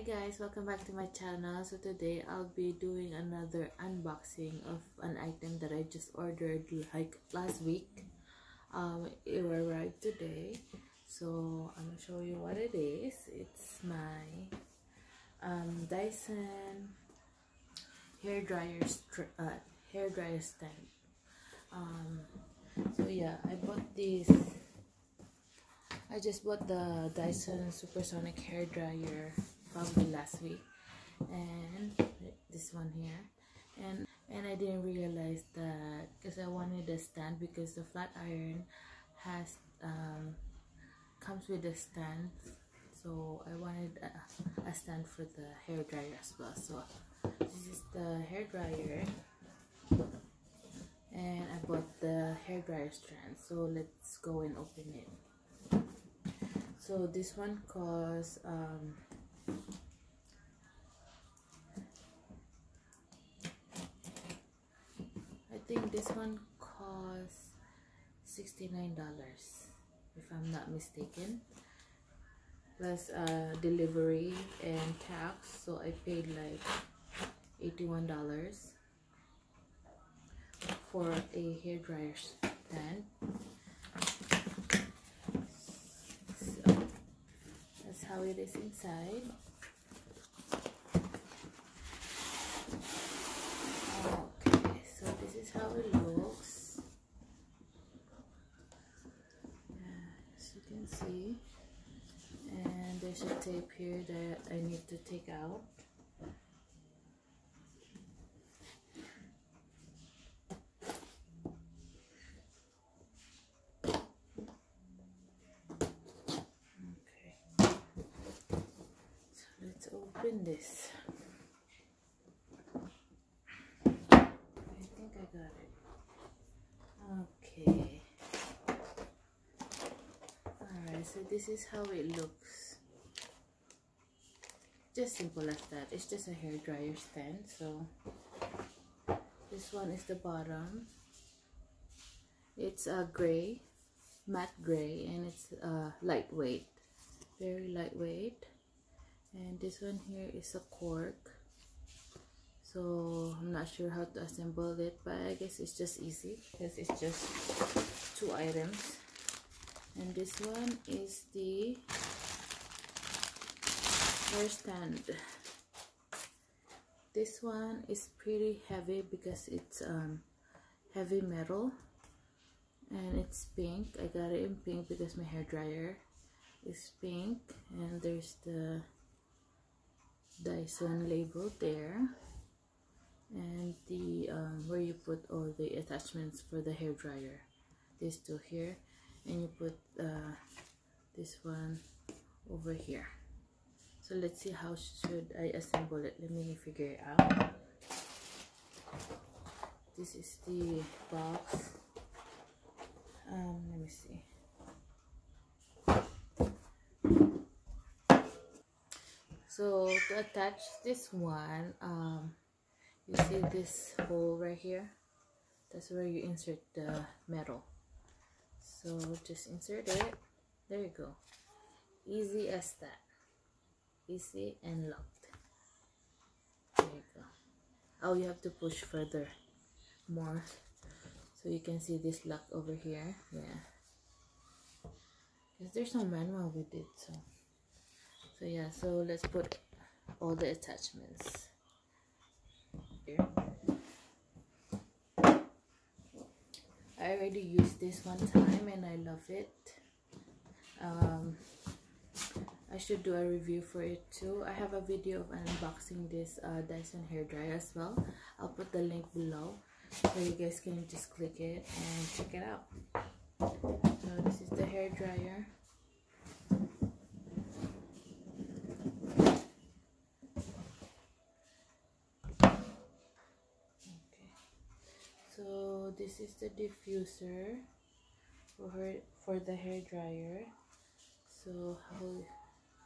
Hi guys, welcome back to my channel. So today I'll be doing another unboxing of an item that I just ordered like last week. Um, it arrived today. So I'm gonna show you what it is. It's my um, Dyson hair dryer uh, hair dryer stand. Um, so yeah, I bought this. I just bought the Dyson Supersonic hair dryer probably last week. And this one here. And and I didn't realize that because I wanted a stand because the flat iron has um, comes with a stand. So I wanted a, a stand for the hair dryer as well. So this is the hair dryer. And I bought the hair dryer strand. So let's go and open it. So this one costs um, I think this one costs $69 if I'm not mistaken. Plus uh, delivery and tax so I paid like $81 for a hair dryer stand so that's how it is inside. Okay so this is how it looks. As you can see. And there's a tape here that I need to take out okay so let's open this. Okay. Alright so this is how it looks. Just simple as that. It's just a hair dryer stand so this one is the bottom. It's a gray matte gray and it's uh, lightweight. Very lightweight and this one here is a cork. So I'm not sure how to assemble it but I guess it's just easy because it's just two items. And this one is the hair stand. This one is pretty heavy because it's um, heavy metal. And it's pink. I got it in pink because my hair dryer is pink. And there's the Dyson label there. And the um, where you put all the attachments for the hair dryer. This two here. And you put uh, this one over here. So let's see how should I assemble it. Let me figure it out. This is the box. Um, let me see so to attach this one um, you see this hole right here? That's where you insert the metal. So just insert it. There you go. Easy as that. Easy and locked. There you go. Oh you have to push further more. So you can see this lock over here. Yeah. Because there's no manual with it so so yeah so let's put all the attachments here. I already used this one time and I love it. Um, I should do a review for it too. I have a video of unboxing this uh, Dyson hair dryer as well. I'll put the link below so you guys can just click it and check it out. So this is the hair dryer. This is the diffuser for her for the hair dryer. So how,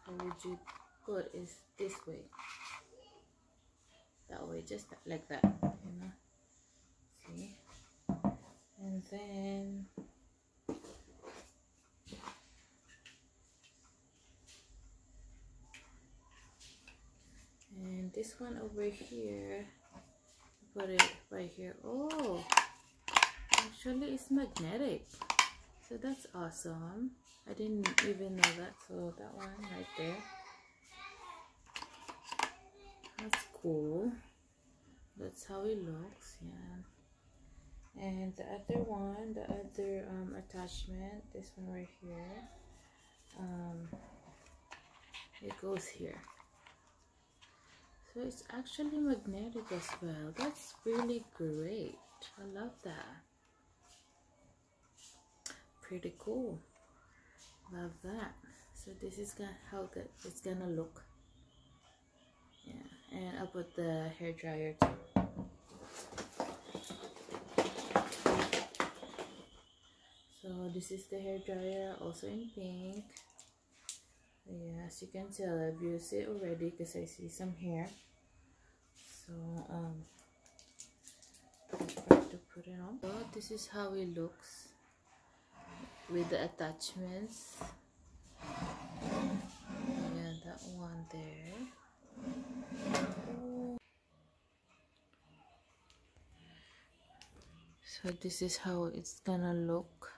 how would you put is this way? That way just like that you know? See? And then and this one over here put it right here. Oh actually it's magnetic. So that's awesome. I didn't even know that. So that one right there. That's cool. That's how it looks yeah. And the other one the other um, attachment this one right here um, it goes here. So it's actually magnetic as well. That's really great. I love that pretty cool. Love that. So this is gonna how good it's gonna look. Yeah and I'll put the hair dryer too. So this is the hair dryer also in pink. Yeah as you can tell I've used it already because I see some hair. So um to put it on. So this is how it looks with the attachments. Yeah that one there. So this is how it's gonna look.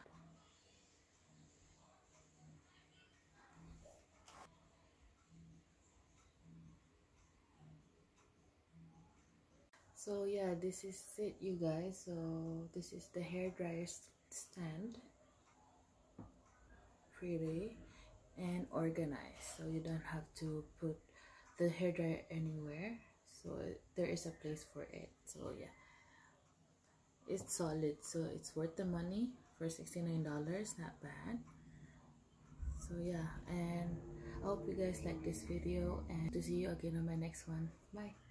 So yeah this is it you guys. So this is the hair dryer stand pretty and organized. So you don't have to put the hair dryer anywhere. So there is a place for it. So yeah. It's solid. So it's worth the money for $69 not bad. So yeah. And i hope you guys like this video and to see you again on my next one. Bye